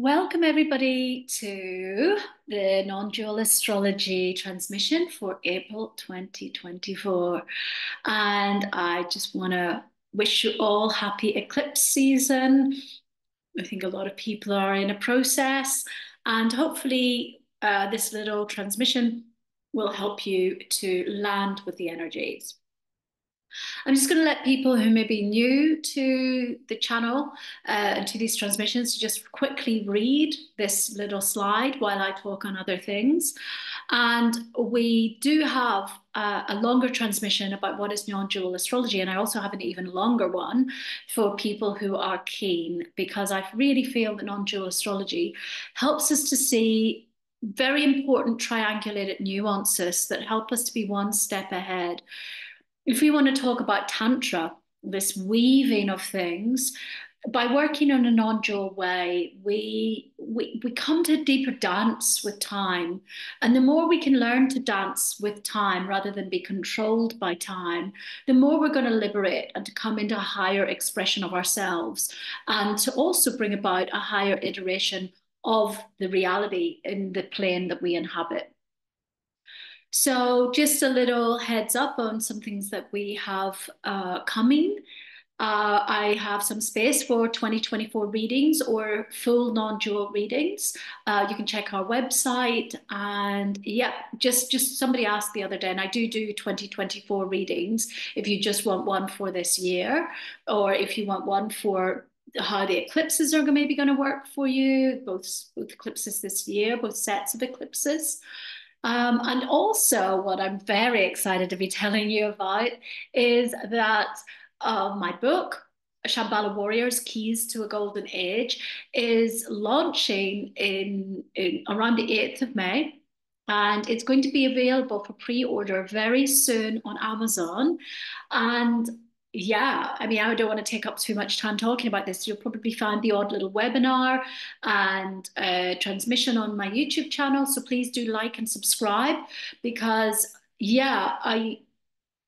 Welcome, everybody, to the non dual astrology transmission for April 2024. And I just want to wish you all happy eclipse season. I think a lot of people are in a process, and hopefully, uh, this little transmission will help you to land with the energies. I'm just going to let people who may be new to the channel uh, and to these transmissions to just quickly read this little slide while I talk on other things. And we do have uh, a longer transmission about what is non-dual astrology, and I also have an even longer one for people who are keen, because I really feel that non-dual astrology helps us to see very important triangulated nuances that help us to be one step ahead if we want to talk about Tantra, this weaving of things, by working in a non-dual way, we, we we come to a deeper dance with time. And the more we can learn to dance with time rather than be controlled by time, the more we're going to liberate and to come into a higher expression of ourselves and to also bring about a higher iteration of the reality in the plane that we inhabit. So, just a little heads up on some things that we have uh, coming. Uh, I have some space for 2024 readings or full non-dual readings. Uh, you can check our website and yeah, just just somebody asked the other day, and I do do 2024 readings if you just want one for this year, or if you want one for how the eclipses are maybe going to work for you, both both eclipses this year, both sets of eclipses. Um, and also, what I'm very excited to be telling you about is that uh, my book, Shambhala Warriors Keys to a Golden Age, is launching in, in around the 8th of May. And it's going to be available for pre order very soon on Amazon. And yeah, I mean, I don't want to take up too much time talking about this. You'll probably find the odd little webinar and transmission on my YouTube channel. So please do like and subscribe because, yeah, I,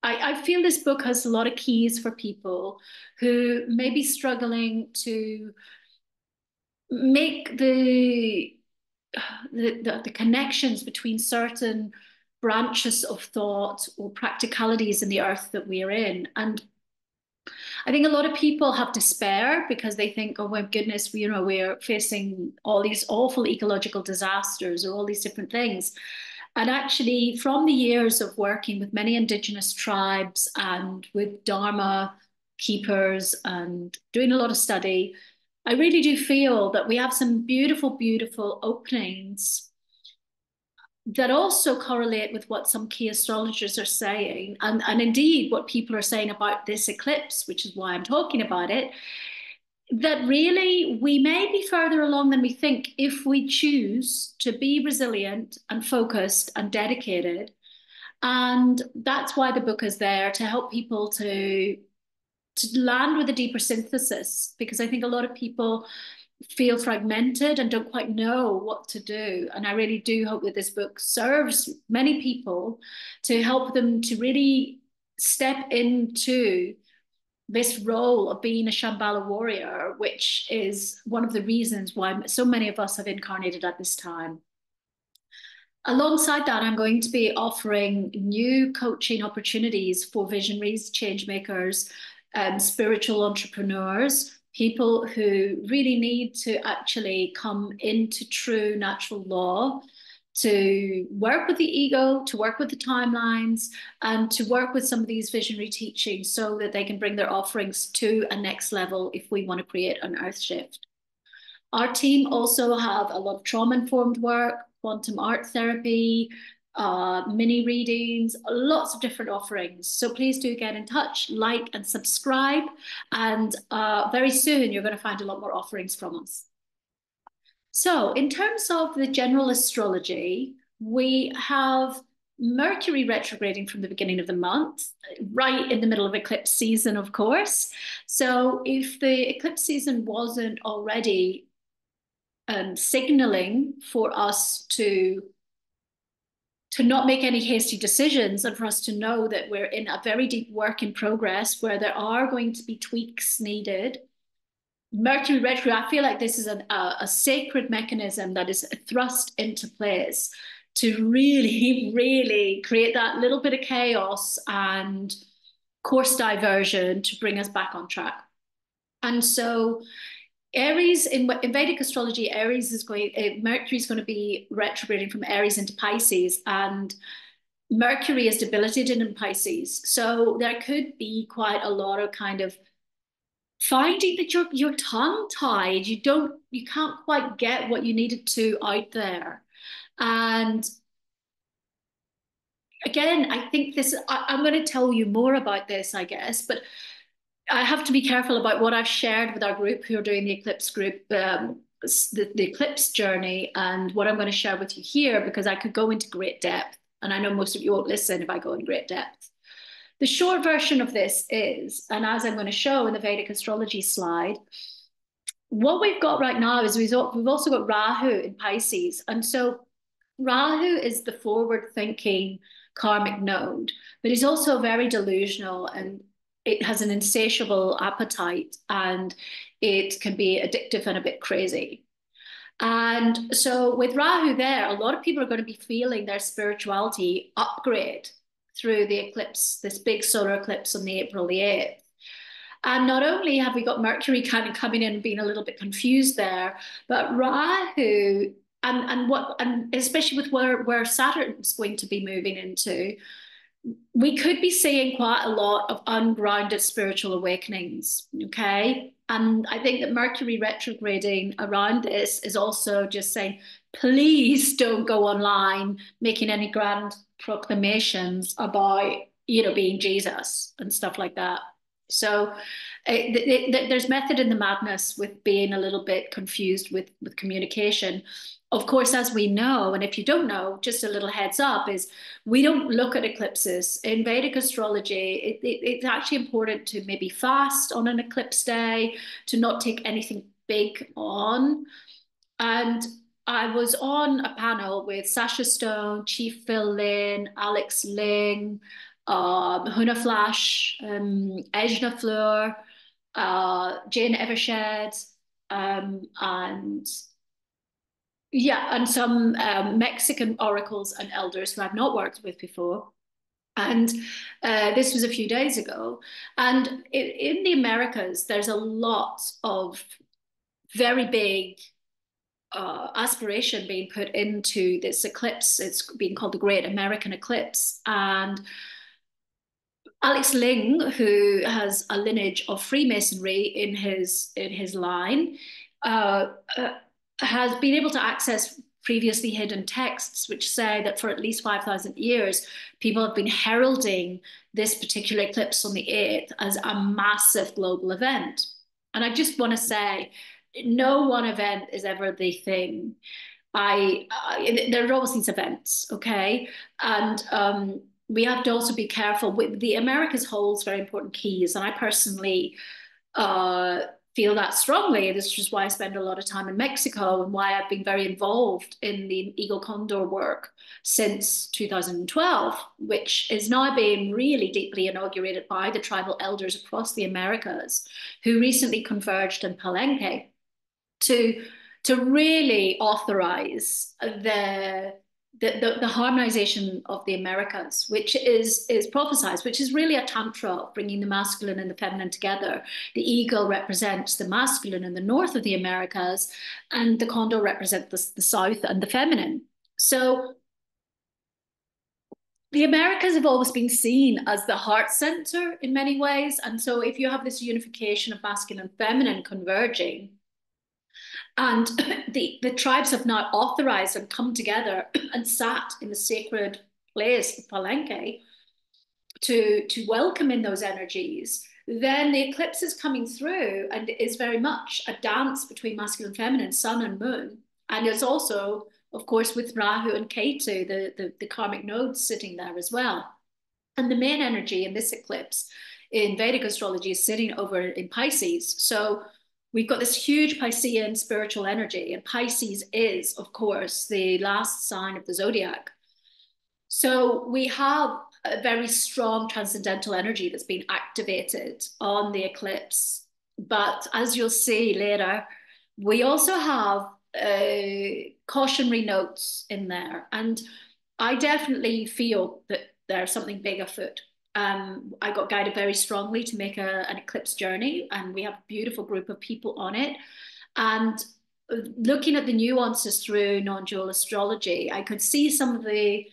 I, I feel this book has a lot of keys for people who may be struggling to make the, the, the, the connections between certain branches of thought or practicalities in the earth that we are in. And I think a lot of people have despair because they think, oh my goodness, we, you know, we're facing all these awful ecological disasters or all these different things. And actually, from the years of working with many indigenous tribes and with Dharma keepers and doing a lot of study, I really do feel that we have some beautiful, beautiful openings that also correlate with what some key astrologers are saying, and, and indeed what people are saying about this eclipse, which is why I'm talking about it, that really we may be further along than we think if we choose to be resilient and focused and dedicated. And that's why the book is there to help people to to land with a deeper synthesis because I think a lot of people feel fragmented and don't quite know what to do. And I really do hope that this book serves many people to help them to really step into this role of being a Shambhala warrior, which is one of the reasons why so many of us have incarnated at this time. Alongside that, I'm going to be offering new coaching opportunities for visionaries, change makers, um, spiritual entrepreneurs people who really need to actually come into true natural law to work with the ego, to work with the timelines, and to work with some of these visionary teachings so that they can bring their offerings to a next level if we want to create an earth shift. Our team also have a lot of trauma informed work, quantum art therapy, uh, mini readings, lots of different offerings. So please do get in touch, like and subscribe. And uh, very soon you're going to find a lot more offerings from us. So in terms of the general astrology, we have Mercury retrograding from the beginning of the month, right in the middle of eclipse season, of course. So if the eclipse season wasn't already um, signaling for us to to not make any hasty decisions and for us to know that we're in a very deep work in progress where there are going to be tweaks needed Mercury retro, I feel like this is a, a sacred mechanism that is thrust into place to really, really create that little bit of chaos and course diversion to bring us back on track. And so Aries in, in, Vedic astrology, Aries is going, uh, Mercury is going to be retrograding from Aries into Pisces, and Mercury is debilitated in Pisces. So there could be quite a lot of kind of finding that you're you're tongue tied. You don't, you can't quite get what you needed to out there, and again, I think this. I, I'm going to tell you more about this, I guess, but I have to be careful about what I've shared with our group who are doing the eclipse group, um, the, the eclipse journey, and what I'm going to share with you here because I could go into great depth. And I know most of you won't listen if I go in great depth. The short version of this is, and as I'm going to show in the Vedic astrology slide, what we've got right now is we've also got Rahu in Pisces. And so Rahu is the forward thinking karmic node, but he's also very delusional and it has an insatiable appetite and it can be addictive and a bit crazy. And so with Rahu there, a lot of people are going to be feeling their spirituality upgrade through the eclipse, this big solar eclipse on the April the 8th. And not only have we got Mercury kind of coming in and being a little bit confused there, but Rahu and and what and especially with where where Saturn's going to be moving into, we could be seeing quite a lot of ungrounded spiritual awakenings. Okay. And I think that Mercury retrograding around this is also just saying, please don't go online making any grand proclamations about, you know, being Jesus and stuff like that. So it, it, it, there's method in the madness with being a little bit confused with, with communication of course, as we know, and if you don't know, just a little heads up is we don't look at eclipses. In Vedic astrology, it, it, it's actually important to maybe fast on an eclipse day, to not take anything big on. And I was on a panel with Sasha Stone, Chief Phil Lynn, Alex Ling, um, Huna Flash, um, Ejna Fleur, uh, Jane Evershed, um, and yeah, and some um, Mexican oracles and elders who I've not worked with before. And uh, this was a few days ago. And in, in the Americas, there's a lot of very big uh, aspiration being put into this eclipse. It's being called the Great American Eclipse. And Alex Ling, who has a lineage of Freemasonry in his in his line, uh, uh, has been able to access previously hidden texts which say that for at least 5,000 years, people have been heralding this particular eclipse on the 8th as a massive global event. And I just want to say, no one event is ever the thing. I, there are always these events, okay, and um, we have to also be careful. With the Americas holds very important keys, and I personally uh, feel that strongly. This is why I spend a lot of time in Mexico and why I've been very involved in the Eagle Condor work since 2012, which is now being really deeply inaugurated by the tribal elders across the Americas who recently converged in Palenque to, to really authorize the the, the, the, harmonization of the Americas, which is is prophesized, which is really a tantra, of bringing the masculine and the feminine together. The eagle represents the masculine in the north of the Americas, and the condor represents the, the south and the feminine. So the Americas have always been seen as the heart center in many ways. And so if you have this unification of masculine and feminine converging, and the, the tribes have now authorized and come together and sat in the sacred place of Palenque to, to welcome in those energies. Then the eclipse is coming through and is very much a dance between masculine and feminine, sun and moon. And it's also, of course, with Rahu and Ketu, the, the, the karmic nodes sitting there as well. And the main energy in this eclipse in Vedic astrology is sitting over in Pisces. So we've got this huge Piscean spiritual energy, and Pisces is, of course, the last sign of the zodiac. So we have a very strong transcendental energy that's been activated on the eclipse but as you'll see later, we also have uh, cautionary notes in there. And I definitely feel that there's something big afoot. Um, I got guided very strongly to make a, an eclipse journey, and we have a beautiful group of people on it. And looking at the nuances through non-dual astrology, I could see some of the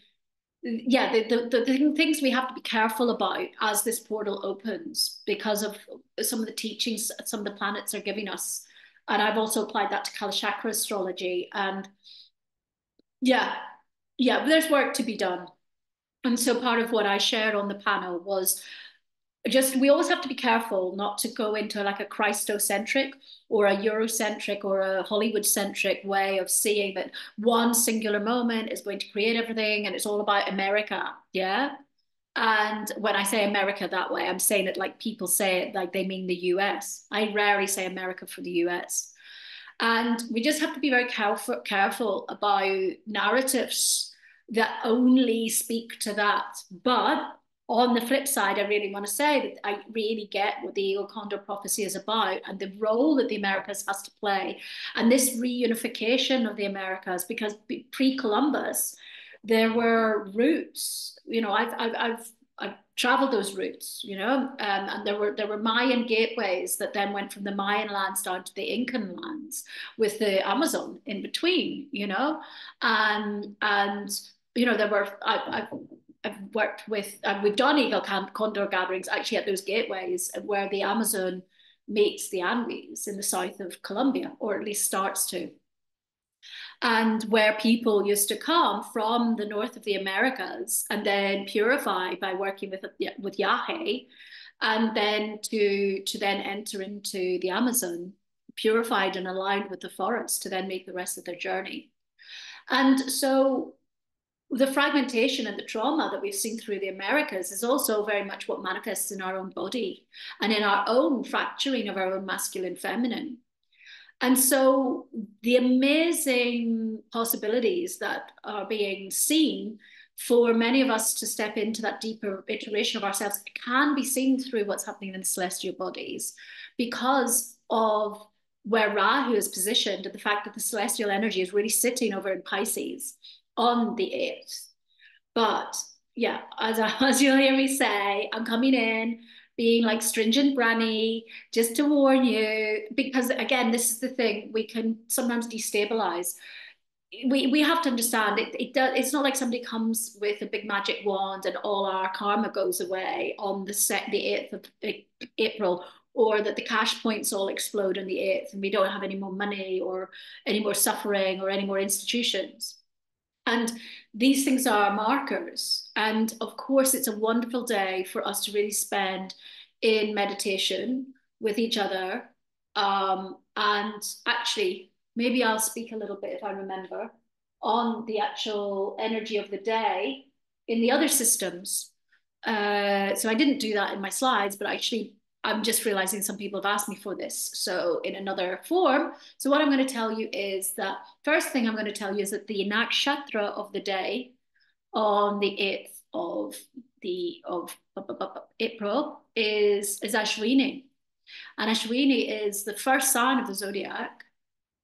yeah the, the, the things we have to be careful about as this portal opens because of some of the teachings some of the planets are giving us and i've also applied that to kalachakra astrology and yeah yeah there's work to be done and so part of what i shared on the panel was just we always have to be careful not to go into like a Christocentric or a Eurocentric or a Hollywood centric way of seeing that one singular moment is going to create everything and it's all about America. Yeah. And when I say America that way, I'm saying it like people say it like they mean the US. I rarely say America for the US. And we just have to be very careful, careful about narratives that only speak to that. But on the flip side, I really want to say that I really get what the Eagle Condor prophecy is about and the role that the Americas has to play. And this reunification of the Americas, because pre Columbus, there were routes. You know, I've, I've, I've, I've traveled those routes, you know, um, and there were there were Mayan gateways that then went from the Mayan lands down to the Incan lands with the Amazon in between, you know, and and you know there were I, I've I've worked with, and we've done eagle Camp condor gatherings actually at those gateways where the Amazon meets the Andes in the south of Colombia, or at least starts to. And where people used to come from the north of the Americas and then purify by working with with Yahe, and then to to then enter into the Amazon, purified and aligned with the forest to then make the rest of their journey. And so the fragmentation and the trauma that we've seen through the Americas is also very much what manifests in our own body and in our own fracturing of our own masculine feminine. And so the amazing possibilities that are being seen for many of us to step into that deeper iteration of ourselves can be seen through what's happening in the celestial bodies because of where Rahu is positioned and the fact that the celestial energy is really sitting over in Pisces on the 8th. But yeah, as, as you'll hear me say, I'm coming in being like stringent granny just to warn you because again this is the thing we can sometimes destabilize we we have to understand it, it does it's not like somebody comes with a big magic wand and all our karma goes away on the set the 8th of april or that the cash points all explode on the 8th and we don't have any more money or any more suffering or any more institutions and these things are markers. And of course, it's a wonderful day for us to really spend in meditation with each other. Um, and actually, maybe I'll speak a little bit if I remember on the actual energy of the day in the other systems. Uh, so I didn't do that in my slides, but I actually I'm just realizing some people have asked me for this. So in another form. So what I'm going to tell you is that first thing I'm going to tell you is that the nakshatra of the day on the 8th of the of April is is Ashwini. And Ashwini is the first sign of the zodiac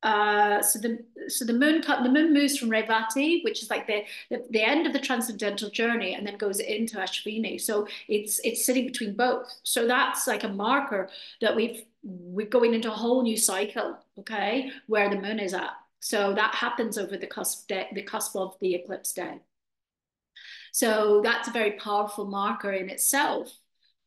uh, so the so the moon the moon moves from Revati, which is like the, the, the end of the transcendental journey, and then goes into Ashwini. So it's it's sitting between both. So that's like a marker that we've we're going into a whole new cycle, okay, where the moon is at. So that happens over the cusp day, the cusp of the eclipse day. So that's a very powerful marker in itself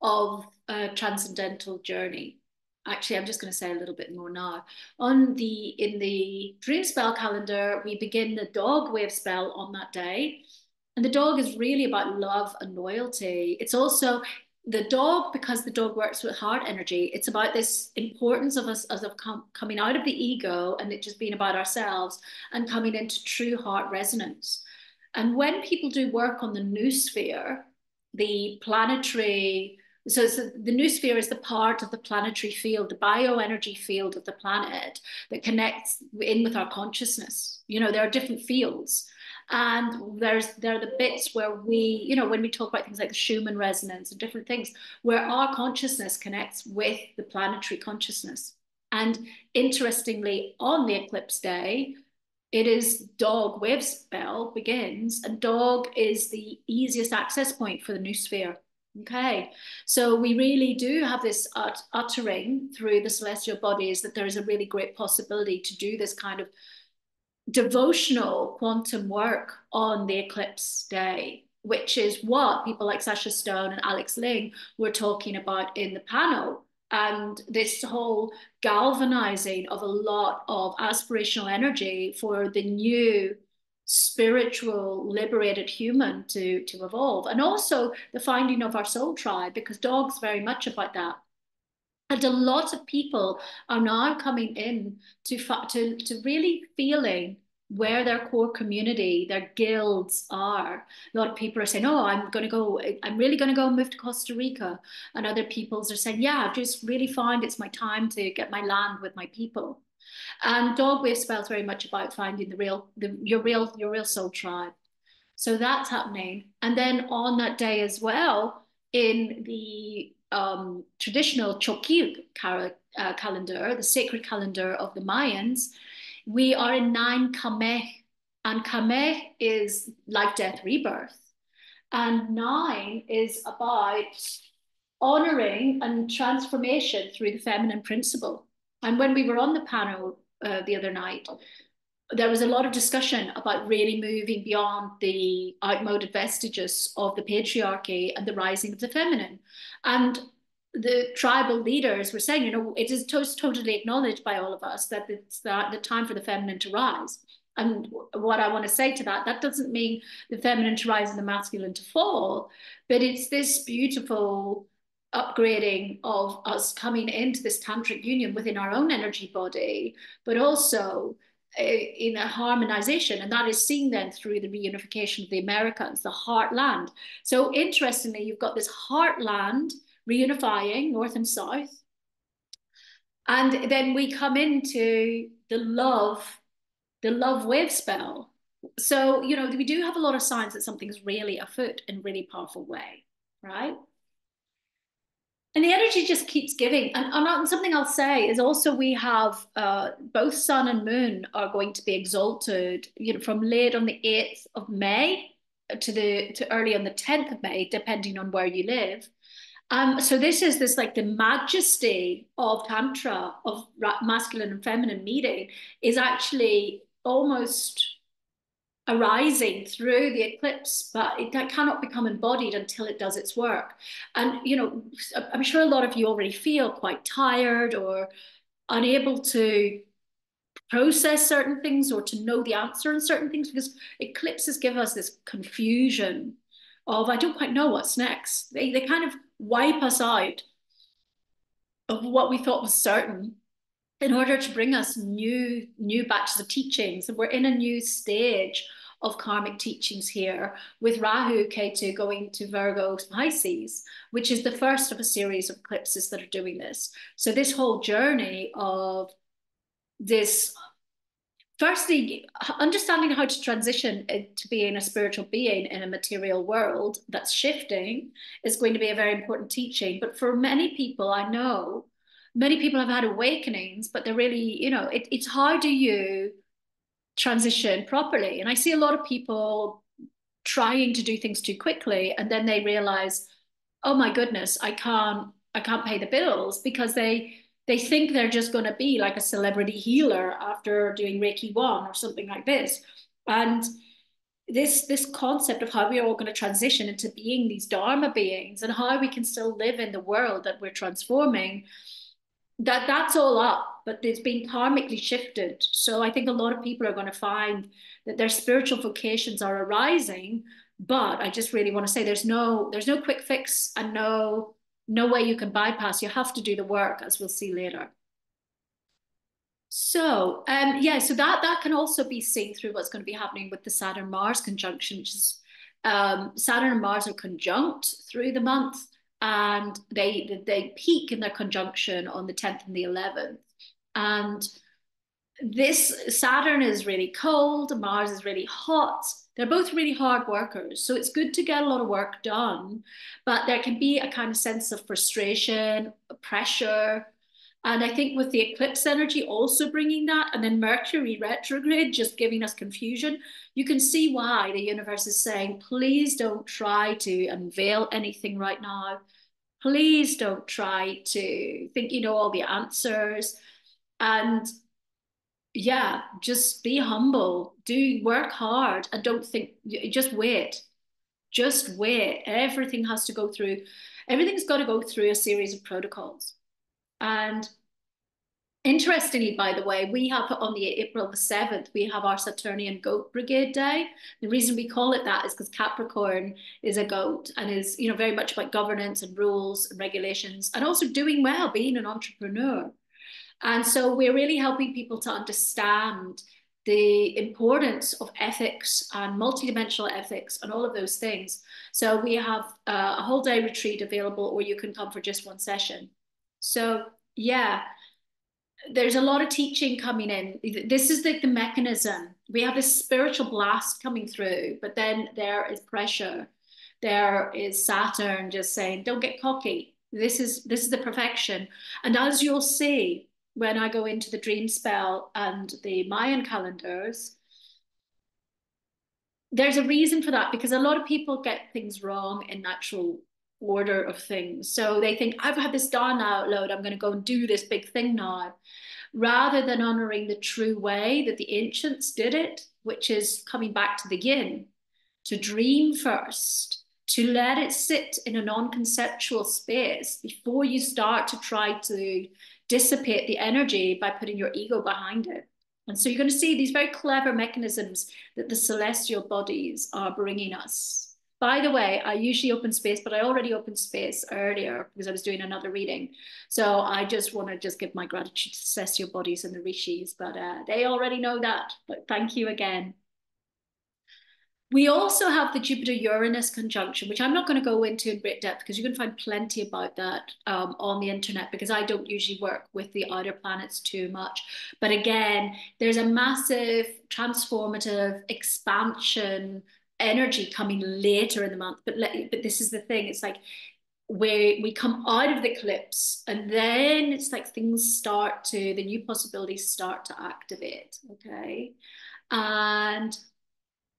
of a transcendental journey actually i'm just going to say a little bit more now. On the in the dream spell calendar we begin the dog wave spell on that day. And the dog is really about love and loyalty. It's also the dog because the dog works with heart energy it's about this importance of us as of com- coming out of the ego and it just being about ourselves and coming into true heart resonance. And when people do work on the noosphere the planetary So, so the noosphere is the part of the planetary field, the bioenergy field of the planet that connects in with our consciousness. You know, there are different fields. And there's there are the bits where we, you know, when we talk about things like the Schumann resonance and different things, where our consciousness connects with the planetary consciousness. And interestingly, on the eclipse day, it is dog wave spell begins, and dog is the easiest access point for the noosphere. Okay, so we really do have this ut uttering through the celestial bodies that there is a really great possibility to do this kind of devotional quantum work on the eclipse day, which is what people like Sasha Stone and Alex Ling were talking about in the panel. And this whole galvanizing of a lot of aspirational energy for the new spiritual liberated human to to evolve and also the finding of our soul tribe because dogs very much about that and a lot of people are now coming in to to to really feeling where their core community, their guilds are. A lot of people are saying, "Oh, I'm going to go. I'm really going to go move to Costa Rica," and other peoples are saying, "Yeah, I've just really found it's my time to get my land with my people." And dog wave spells very much about finding the real, the, your real, your real soul tribe. So that's happening. And then on that day as well, in the um, traditional Cholq'ij uh, calendar, the sacred calendar of the Mayans, we are in nine Kameh, and Kameh is life, death, rebirth. And nine is about honoring and transformation through the feminine principle. And when we were on the panel uh, the other night, there was a lot of discussion about really moving beyond the outmoded vestiges of the patriarchy and the rising of the feminine. And the tribal leaders were saying, you know, it is totally acknowledged by all of us that it's the, the time for the feminine to rise. And what I want to say to that, that doesn't mean the feminine to rise and the masculine to fall, but it's this beautiful upgrading of us coming into this tantric union within our own energy body, but also uh, in a harmonization, and that is seen then through the reunification of the Americas, the heartland. So interestingly, you've got this heartland reunifying north and south, and then we come into the love, the love wave spell. So you know we do have a lot of signs that something's really afoot in a really powerful way, right? And the energy just keeps giving. And, and, something I'll say is also we have uh, both sun and moon are going to be exalted, you know, from late on the 8th of May to the to early on the 10th of May, depending on where you live. Um, so this is this like the majesty of tantra of masculine and feminine meeting is actually almost arising through the eclipse, but it cannot become embodied until it does its work. And, you know, I'm sure a lot of you already feel quite tired or unable to process certain things or to know the answer in certain things because eclipses give us this confusion of I don't quite know what's next. They, they kind of wipe us out of what we thought was certain in order to bring us new new batches of teachings. And we're in a new stage of karmic teachings here with Rahu Ketu going to Virgo Pisces, which is the first of a series of eclipses that are doing this. So this whole journey of this firstly understanding how to transition to being a spiritual being in a material world that's shifting is going to be a very important teaching but for many people i know many people have had awakenings but they're really you know it, it's how do you transition properly. And I see a lot of people trying to do things too quickly and then they realize, oh my goodness, I can't I can't pay the bills because they they think they're just going to be like a celebrity healer after doing Reiki 1 or something like this. And this this concept of how we are all going to transition into being these dharma beings and how we can still live in the world that we're transforming that that's all up, but it's been karmically shifted. So I think a lot of people are going to find that their spiritual vocations are arising. But I just really want to say there's no there's no quick fix and no no way you can bypass. You have to do the work, as we'll see later. So um, yeah, so that that can also be seen through what's going to be happening with the Saturn Mars conjunction, which is um, Saturn and Mars are conjunct through the month and they they peak in their conjunction on the 10th and the 11th. And this Saturn is really cold, Mars is really hot. They're both really hard workers. So it's good to get a lot of work done, but there can be a kind of sense of frustration, pressure. And I think with the eclipse energy also bringing that, and then Mercury retrograde just giving us confusion, you can see why the universe is saying, please don't try to unveil anything right now. Please don't try to think you know all the answers. And yeah, just be humble, do work hard, and don't think, just wait. Just wait. Everything has to go through, everything's got to go through a series of protocols. And interestingly, by the way, we have on the April the 7th, we have our Saturnian Goat Brigade Day. The reason we call it that is because Capricorn is a goat and is, you know, very much about governance and rules and regulations and also doing well, being an entrepreneur. And so we're really helping people to understand the importance of ethics and multidimensional ethics and all of those things. So we have uh, a whole day retreat available, or you can come for just one session. So yeah, there's a lot of teaching coming in. This is the, the mechanism. We have this spiritual blast coming through, but then there is pressure. There is Saturn just saying, "Don't get cocky." This is this is the perfection. And as you'll see, when I go into the dream spell and the Mayan calendars, there's a reason for that because a lot of people get things wrong in natural order of things. So they think, I've had this download, I'm going to go and do this big thing now, rather than honoring the true way that the ancients did it, which is coming back to the yin, to dream first, to let it sit in a non conceptual space before you start to try to dissipate the energy by putting your ego behind it. And so you're going to see these very clever mechanisms that the celestial bodies are bringing us. By the way, I usually open space, but I already opened space earlier because I was doing another reading. So I just want to just give my gratitude to celestial bodies and the rishis, but uh, they already know that. But thank you again. We also have the Jupiter Uranus conjunction, which I'm not going to go into in great depth because you can find plenty about that um, on the internet because I don't usually work with the outer planets too much. But again, there's a massive transformative expansion energy coming later in the month. But, but this is the thing it's like where we come out of the eclipse and then it's like things start to, the new possibilities start to activate. Okay. And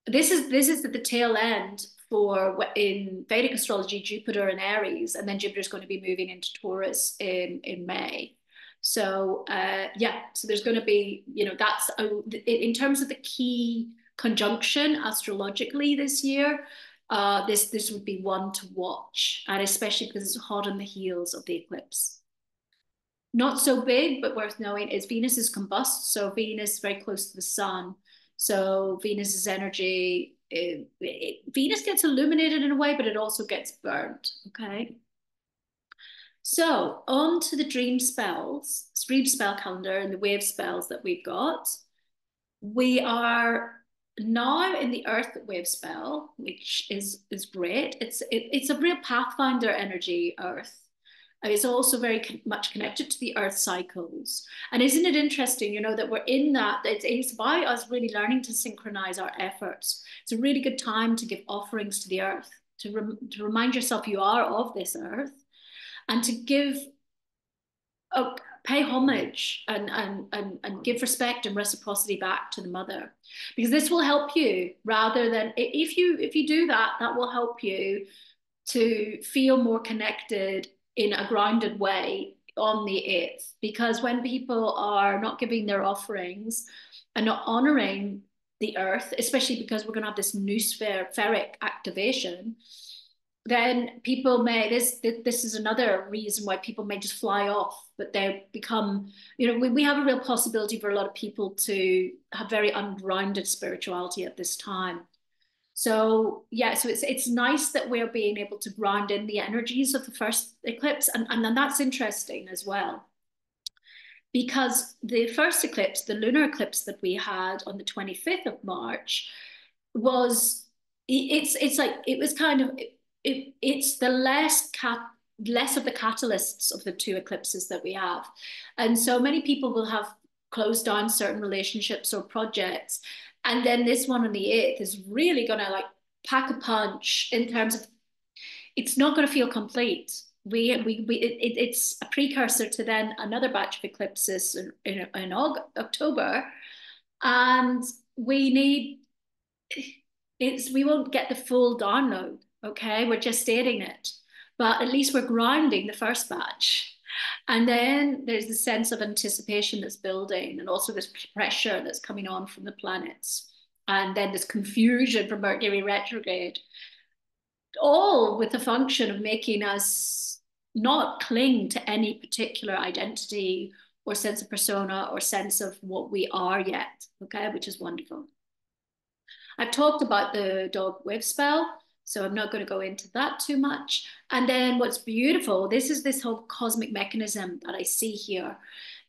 this is this is at the tail end for what in Vedic astrology, Jupiter and Aries, and then Jupiter is going to be moving into Taurus in in May. So uh, yeah, so there's going to be you know that's a, in terms of the key conjunction astrologically this year. Uh, this this would be one to watch, and especially because it's hot on the heels of the eclipse. Not so big, but worth knowing is Venus is combust, so Venus is very close to the sun. So Venus's energy, it, it, Venus gets illuminated in a way, but it also gets burnt. Okay. So on to the dream spells, dream spell calendar and the wave spells that we've got. We are now in the earth wave spell, which is is great. It's it, it's a real pathfinder energy, earth. It's also very much connected to the earth cycles. And isn't it interesting, you know, that we're in that, it's, it's about us really learning to synchronize our efforts. It's a really good time to give offerings to the earth, to, rem to remind yourself you are of this earth, and to give, uh, pay homage and, and, and, and give respect and reciprocity back to the mother. Because this will help you rather than, if you, if you do that, that will help you to feel more connected in a grounded way on the 8th because when people are not giving their offerings and not honoring the earth, especially because we're going to have this noospheric activation, then people may this this is another reason why people may just fly off but they become you know we, we have a real possibility for a lot of people to have very ungrounded spirituality at this time so yeah, so it's it's nice that we're being able to ground in the energies of the first eclipse, and, and then that's interesting as well. Because the first eclipse, the lunar eclipse that we had on the 25th of March, was it's it's like it was kind of it, it's the less cap less of the catalysts of the two eclipses that we have. And so many people will have closed down certain relationships or projects. And then this one on the 8th is really going to like pack a punch in terms of it's not going to feel complete. We, we, we it, it's a precursor to then another batch of eclipses in, in, in October. And we need, it's, we won't get the full download. Okay. We're just stating it but at least we're grounding the first batch. And then there's the sense of anticipation that's building, and also this pressure that's coming on from the planets. And then this confusion from Mercury retrograde, all with the function of making us not cling to any particular identity or sense of persona or sense of what we are yet, okay, which is wonderful. I've talked about the dog wave spell. So I'm not going to go into that too much. And then what's beautiful, this is this whole cosmic mechanism that I see here,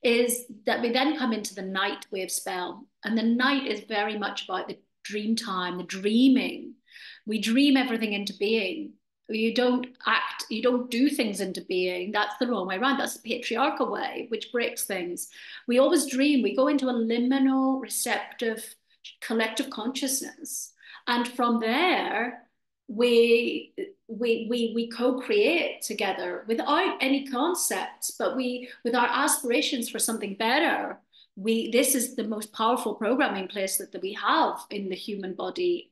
is that we then come into the night wave spell. And the night is very much about the dream time, the dreaming. We dream everything into being. You don't act, you don't do things into being. That's the wrong way around. That's the patriarchal way, which breaks things. We always dream. We go into a liminal, receptive, collective consciousness. And from there, we we we we co-create together without any concepts but we with our aspirations for something better we this is the most powerful programming place that, that we have in the human body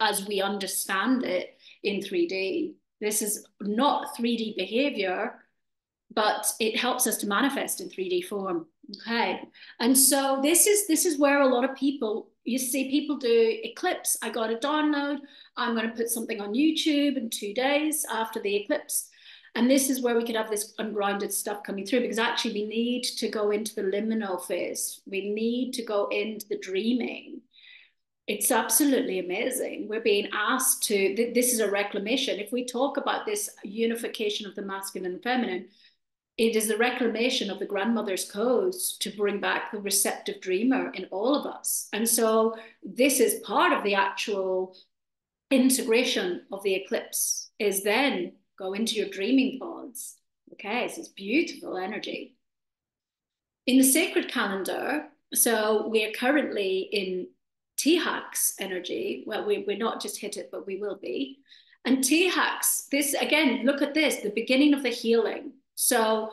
as we understand it in 3d this is not 3d behavior but it helps us to manifest in 3d form okay? And so this is this is where a lot of people you see people do eclipse. I got a download. I'm going to put something on youtube in two days after the eclipse. And this is where we could have this ungrounded stuff coming through because actually we need to go into the liminal phase. We need to go into the dreaming. It's absolutely amazing. We're being asked to th- this is a reclamation. If we talk about this unification of the masculine and feminine it is the reclamation of the grandmother's codes to bring back the receptive dreamer in all of us. And so this is part of the actual integration of the eclipse is then go into your dreaming pods. Okay, so it's beautiful energy. In the sacred calendar, so we're currently in Tijax energy. Well, we, we're not just hit it, but we will be. And Tijax, this again, look at this, the beginning of the healing so,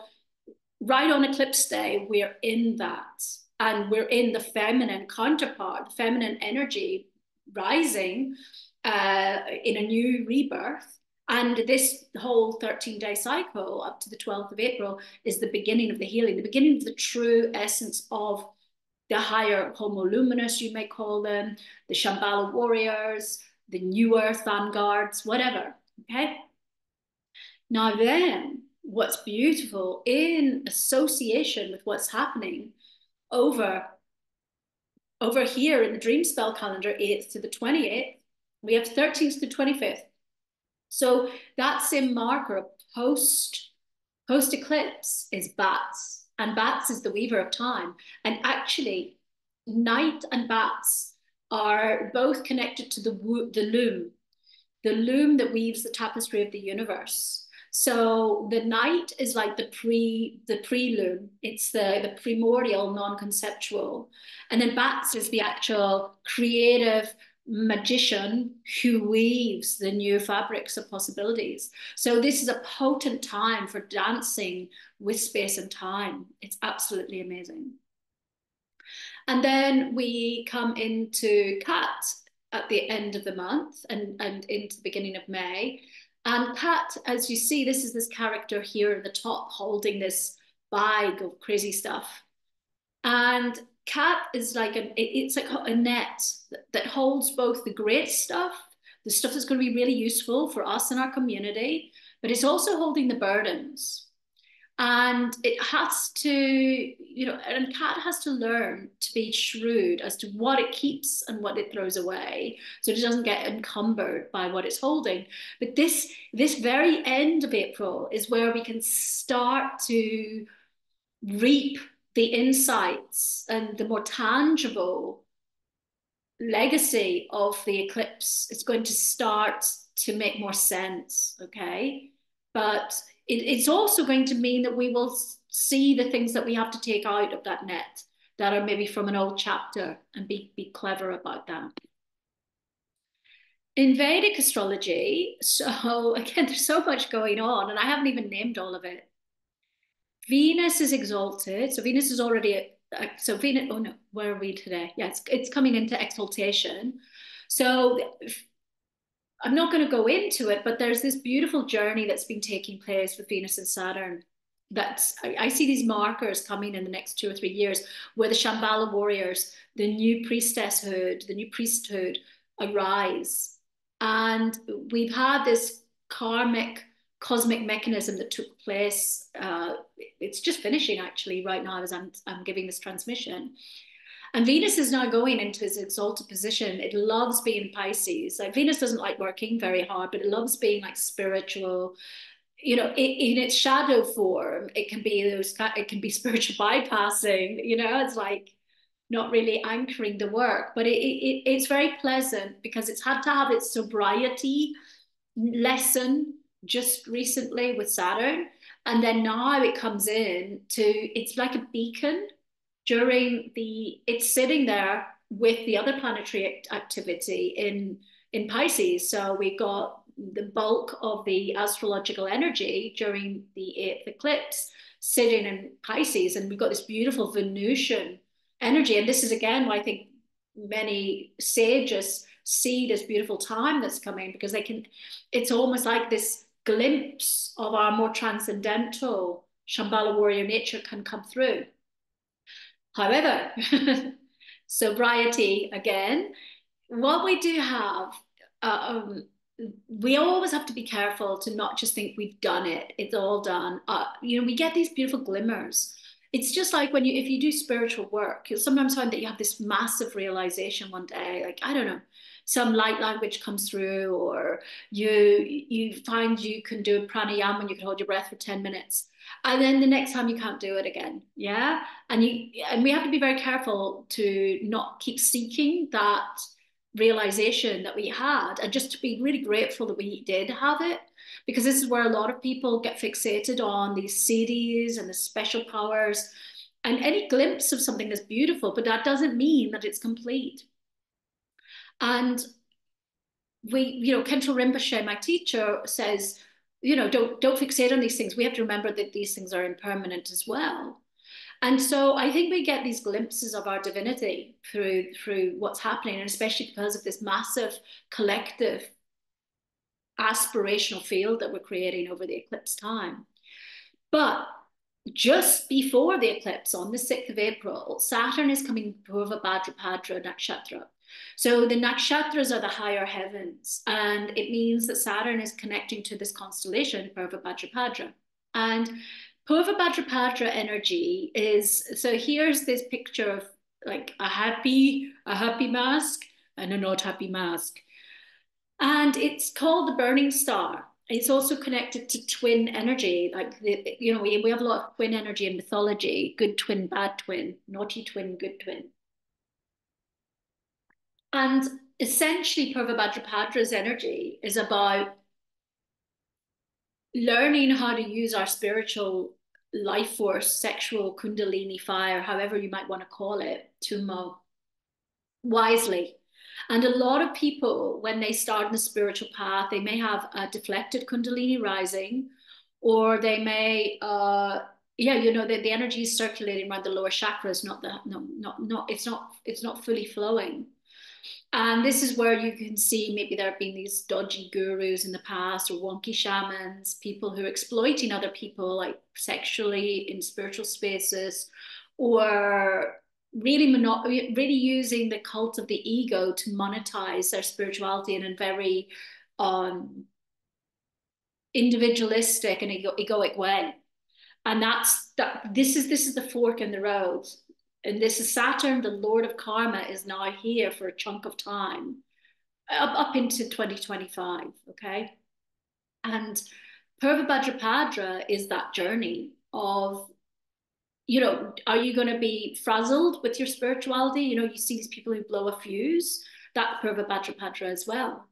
right on eclipse day, we're in that. And we're in the feminine counterpart, feminine energy rising uh, in a new rebirth. And this whole 13 day cycle up to the 12th of April is the beginning of the healing, the beginning of the true essence of the higher Homo luminous, you may call them, the Shambhala warriors, the new earth vanguards, whatever. Okay. Now, then what's beautiful in association with what's happening over over here in the dream spell calendar 8th to the 28th we have 13th to 25th so that same marker post post eclipse is bats and bats is the weaver of time. And actually night and bats are both connected to the the loom the loom that weaves the tapestry of the universe so the night is like the pre the prelude. It's the the primordial non-conceptual, and then Bats is the actual creative magician who weaves the new fabrics of possibilities. So this is a potent time for dancing with space and time. It's absolutely amazing. And then we come into Cat at the end of the month and, and into the beginning of May. And Pat, as you see, this is this character here at the top holding this bag of crazy stuff. And Cat is like a, it's like a net that holds both the great stuff, the stuff that's going to be really useful for us and our community, but it's also holding the burdens and it has to you know and cat has to learn to be shrewd as to what it keeps and what it throws away so it doesn't get encumbered by what it's holding. But this this very end of april is where we can start to reap the insights and the more tangible legacy of the eclipse. It's going to start to make more sense okay? But it, it's also going to mean that we will see the things that we have to take out of that net that are maybe from an old chapter and be, be clever about that. In Vedic astrology, so again, there's so much going on, and I haven't even named all of it. Venus is exalted. So Venus is already, uh, so Venus, oh no, where are we today? Yeah, it's, it's coming into exaltation. So I'm not going to go into it, but there's this beautiful journey that's been taking place with Venus and Saturn. That's I, I see these markers coming in the next two or three years where the Shambhala warriors, the new priestesshood, the new priesthood arise. And we've had this karmic cosmic mechanism that took place. Uh, it's just finishing actually right now as I'm, I'm giving this transmission. And Venus is now going into its exalted position. It loves being Pisces. Like Venus doesn't like working very hard, but it loves being like spiritual. You know, in, in its shadow form, it can be those. It can be spiritual bypassing. You know, it's like not really anchoring the work, but it, it it's very pleasant because it's had to have its sobriety lesson just recently with Saturn. And then now it comes in to, it's like a beacon during the, it's sitting there with the other planetary activity in, in Pisces. So we got the bulk of the astrological energy during the eighth eclipse sitting in Pisces. And we've got this beautiful Venusian energy. And this is again why I think many sages see this beautiful time that's coming because they can, it's almost like this glimpse of our more transcendental Shambhala warrior nature can come through. However, sobriety again, what we do have, uh, um, we always have to be careful to not just think we've done it, it's all done. Uh, you know, we get these beautiful glimmers. It's just like when you, if you do spiritual work, you'll sometimes find that you have this massive realization one day, like, I don't know, some light language comes through or you you find you can do a pranayama and you can hold your breath for 10 minutes and then the next time you can't do it again. Yeah? And you and we have to be very careful to not keep seeking that realization that we had and just to be really grateful that we did have it. Because this is where a lot of people get fixated on these siddhis and the special powers and any glimpse of something that's beautiful but that doesn't mean that it's complete. And we, you know, Khenpo Rinpoche, my teacher, says, you know, don't don't fixate on these things. We have to remember that these things are impermanent as well. And so I think we get these glimpses of our divinity through through what's happening, and especially because of this massive collective aspirational field that we're creating over the eclipse time. But just before the eclipse on the 6th of April, Saturn is coming Purva Bhadrapada Nakshatra. So the nakshatras are the higher heavens, and it means that Saturn is connecting to this constellation, Purva Bhadrapada. And Purva Bhadrapada energy is so here's this picture of like a happy, a happy mask and a not happy mask. And it's called the burning star. It's also connected to twin energy. Like, the, you know, we, we have a lot of twin energy in mythology good twin, bad twin, naughty twin, good twin. And essentially, Purva Bhadrapada's energy is about learning how to use our spiritual life force, sexual kundalini fire, however you might want to call it, to wisely. And a lot of people, when they start in the spiritual path, they may have a deflected kundalini rising, or they may, uh, yeah, you know, the, the energy is circulating around the lower chakras, not the, no, not, not, it's not, it's not fully flowing. And this is where you can see maybe there have been these dodgy gurus in the past or wonky shamans, people who are exploiting other people like sexually in spiritual spaces or really mono- really using the cult of the ego to monetize their spirituality in a very um, individualistic and ego- egoic way. And that's that this is this is the fork in the road and this is Saturn, the Lord of Karma, is now here for a chunk of time, up, up into 2025. Okay. And Purva is that journey of, you know, are you going to be frazzled with your spirituality? You know, you see these people who blow a fuse, that Purva as well.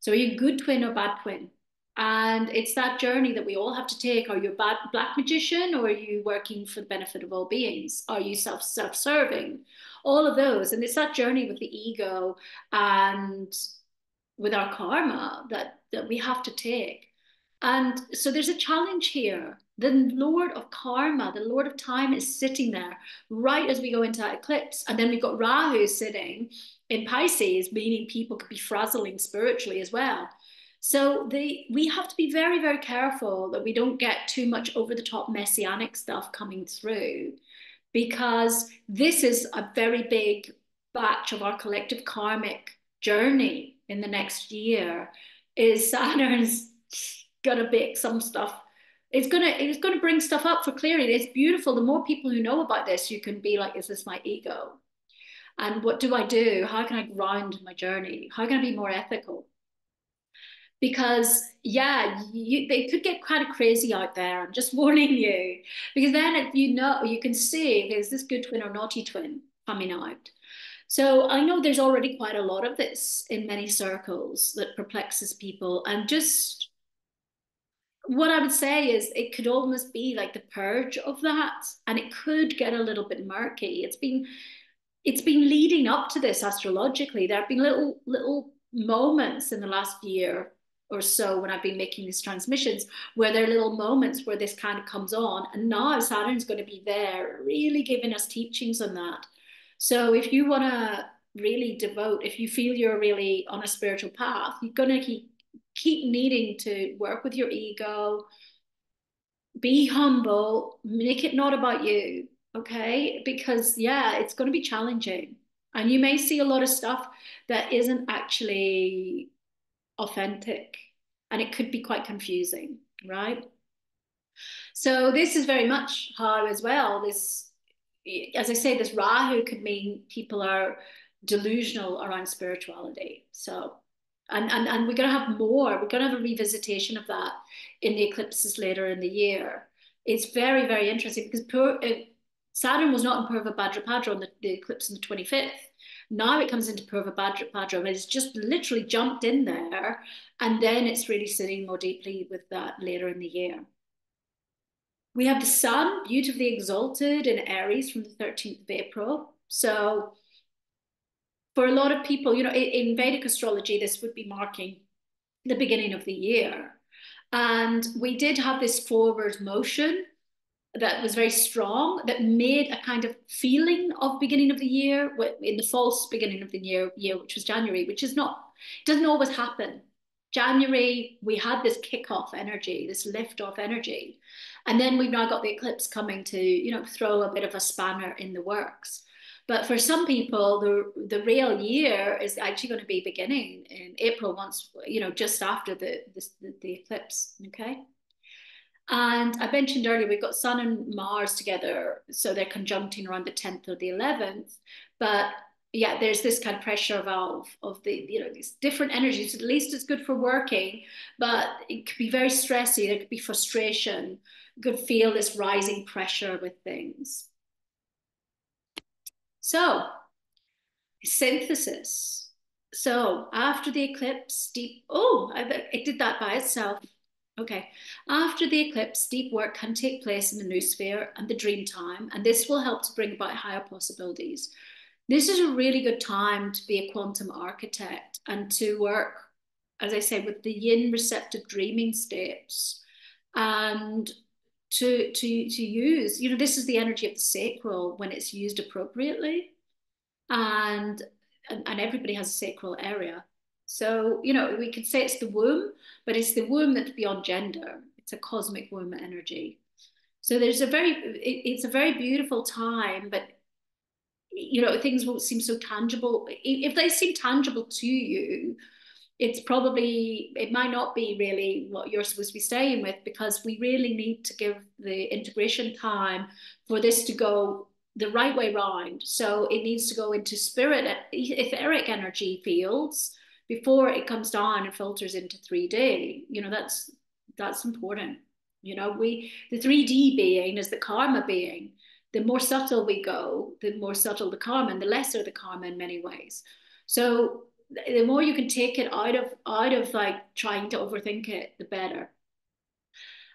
So are you good twin or bad twin? And it's that journey that we all have to take. Are you a bad black magician or are you working for the benefit of all beings? Are you self self serving? All of those. And it's that journey with the ego and with our karma that, that we have to take. And so there's a challenge here. The Lord of Karma, the Lord of Time is sitting there right as we go into that eclipse. And then we've got Rahu sitting in Pisces, meaning people could be frazzling spiritually as well. So they, we have to be very, very careful that we don't get too much over the top messianic stuff coming through, because this is a very big batch of our collective karmic journey in the next year. Is Saturn's gonna make some stuff? It's gonna it's gonna bring stuff up for clarity. It's beautiful. The more people who know about this, you can be like, is this my ego? And what do I do? How can I ground my journey? How can I be more ethical? Because yeah you, they could get kind of crazy out there i'm just warning you. Because then if you know you can see there's this good twin or naughty twin coming out? So i know there's already quite a lot of this in many circles that perplexes people. And just what i would say is it could almost be like the purge of that and it could get a little bit murky. It's been it's been leading up to this astrologically. There have been little little moments in the last year or so when I've been making these transmissions, where there are little moments where this kind of comes on. And now Saturn's going to be there, really giving us teachings on that. So if you want to really devote, if you feel you're really on a spiritual path, you're going to keep, keep needing to work with your ego, be humble, make it not about you. Okay. Because, yeah, it's going to be challenging. And you may see a lot of stuff that isn't actually authentic and it could be quite confusing, right? So this is very much how as well, this, as I say, this Rahu could mean people are delusional around spirituality. So, and, and, and we're going to have more, we're going to have a revisitation of that in the eclipses later in the year. It's very, very interesting because poor, uh, Saturn was not in Purva Bhadrapada on the, the eclipse on the 25th. Now it comes into Purva Bhadra, and it's just literally jumped in there. And then it's really sitting more deeply with that later in the year. We have the sun beautifully exalted in Aries from the 13th of April. So for a lot of people, you know, in Vedic astrology, this would be marking the beginning of the year. And we did have this forward motion that was very strong that made a kind of feeling of beginning of the year in the false beginning of the year year which was january which is not doesn't always happen. January we had this kickoff energy this lift off energy and then we've now got the eclipse coming to you know throw a bit of a spanner in the works. But for some people the the real year is actually going to be beginning in april once you know just after the the, the eclipse okay and I mentioned earlier, we've got Sun and Mars together, so they're conjuncting around the 10th or the 11th. But yeah, there's this kind of pressure valve of the, you know, these different energies. At least it's good for working, but it could be very stressy. There could be frustration. You could feel this rising pressure with things. So, synthesis. So after the eclipse, deep, oh, I, it did that by itself. Okay, after the eclipse, deep work can take place in the noosphere and the dream time, and this will help to bring about higher possibilities. This is a really good time to be a quantum architect and to work, as I say, with the yin receptive dreaming states and to, to, to use, you know, this is the energy of the sacral when it's used appropriately. And, and, and everybody has a sacral area. So, you know, we could say it's the womb, but it's the womb that's beyond gender. It's a cosmic womb energy. So there's a very, it, it's a very beautiful time, but you know, things won't seem so tangible. If they seem tangible to you, it's probably, it might not be really what you're supposed to be staying with because we really need to give the integration time for this to go the right way round. So it needs to go into spirit, etheric energy fields before it comes down and filters into 3D. You know, that's that's important. You know, we the 3D being is the karma being. The more subtle we go, the more subtle the karma, and the lesser the karma in many ways. So the more you can take it out of out of like trying to overthink it, the better.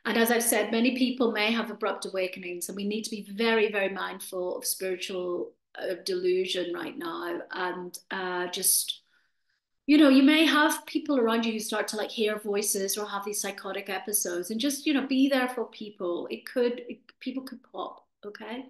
And as I've said, many people may have abrupt awakenings, and we need to be very, very mindful of spiritual uh, delusion right now, and uh, just you know, you may have people around you who start to like hear voices or have these psychotic episodes, and just you know, be there for people. It could it, people could pop, okay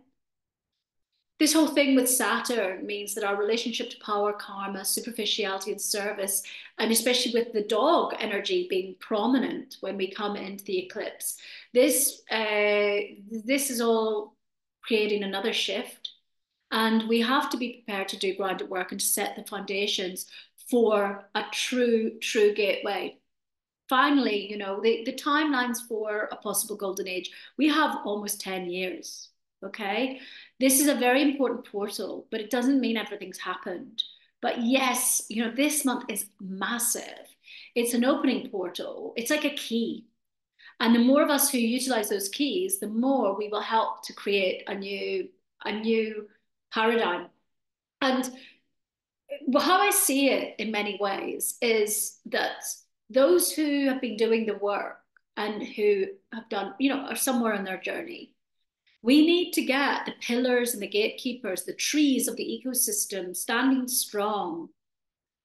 this whole thing with Saturn means that our relationship to power, karma, superficiality, and service, and especially with the dog energy being prominent when we come into the eclipse, this uh, this is all creating another shift, and we have to be prepared to do grounded work and to set the foundations for a true, true gateway. Finally, you know, the, the timelines for a possible golden age, we have almost 10 years. Okay. This is a very important portal, but it doesn't mean everything's happened. But yes, you know, this month is massive. It's an opening portal. It's like a key. And the more of us who utilize those keys, the more we will help to create a new, a new paradigm. And how I see it in many ways is that those who have been doing the work and who have done, you know, are somewhere on their journey, we need to get the pillars and the gatekeepers, the trees of the ecosystem standing strong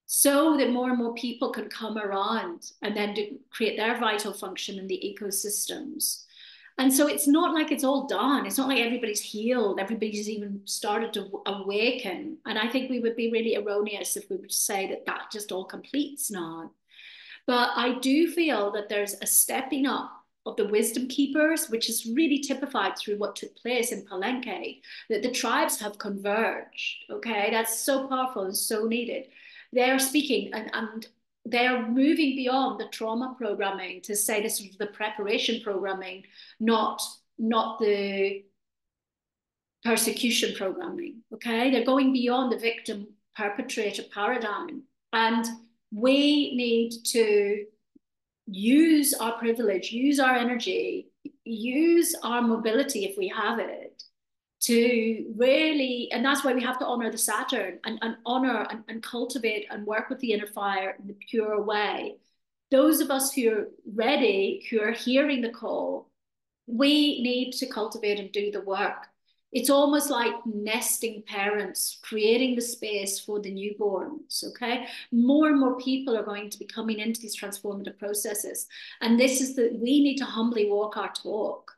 so that more and more people can come around and then do, create their vital function in the ecosystems. And so it's not like it's all done. It's not like everybody's healed. Everybody's even started to awaken. And I think we would be really erroneous if we would say that that just all completes now. But I do feel that there's a stepping up of the wisdom keepers, which is really typified through what took place in Palenque, that the tribes have converged. Okay, that's so powerful and so needed. They are speaking and, and they are moving beyond the trauma programming to say this is the preparation programming, not not the persecution programming. Okay, they're going beyond the victim perpetrator paradigm, and we need to use our privilege, use our energy, use our mobility if we have it to really, and that's why we have to honor the Saturn and, and honor and, and cultivate and work with the inner fire in the pure way. Those of us who are ready, who are hearing the call, we need to cultivate and do the work it's almost like nesting parents, creating the space for the newborns. Okay. More and more people are going to be coming into these transformative processes. And this is that we need to humbly walk our talk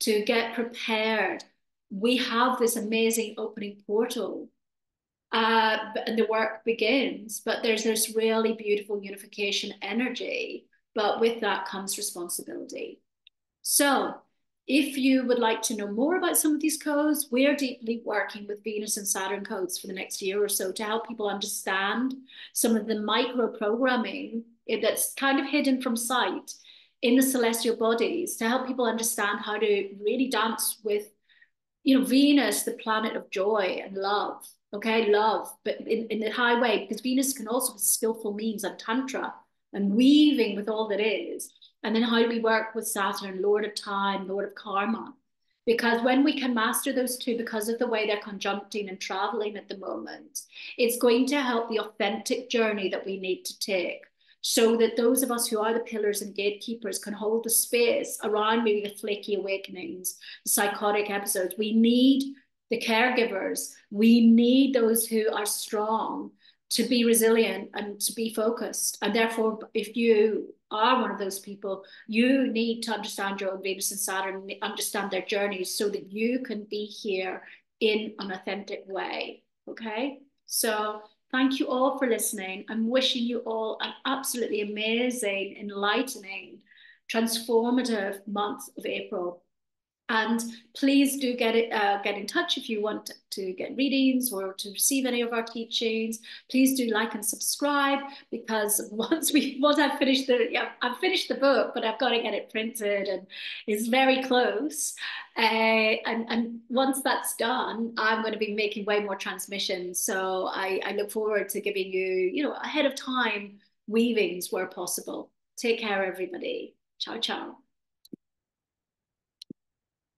to get prepared. We have this amazing opening portal. Uh, and the work begins, but there's this really beautiful unification energy. But with that comes responsibility. So if you would like to know more about some of these codes, we're deeply working with Venus and Saturn codes for the next year or so to help people understand some of the micro programming that's kind of hidden from sight in the celestial bodies to help people understand how to really dance with, you know, Venus, the planet of joy and love. Okay, love, but in, in the high way, because Venus can also be skillful means of Tantra and weaving with all that is and then how do we work with Saturn, Lord of Time, Lord of Karma? Because when we can master those two, because of the way they're conjuncting and traveling at the moment, it's going to help the authentic journey that we need to take so that those of us who are the pillars and gatekeepers can hold the space around maybe the flaky awakenings, the psychotic episodes. We need the caregivers. We need those who are strong to be resilient and to be focused. And therefore, if you are one of those people, you need to understand your own Venus and Saturn, understand their journeys so that you can be here in an authentic way. Okay. So thank you all for listening. I'm wishing you all an absolutely amazing, enlightening, transformative month of April. And please do get it, uh, get in touch if you want to get readings or to receive any of our teachings. Please do like and subscribe because once we once I've finished the yeah, I've finished the book, but I've got to get it printed and it's very close. Uh, and and once that's done, I'm going to be making way more transmissions. So I, I look forward to giving you you know ahead of time weavings where possible. Take care, everybody. Ciao, ciao.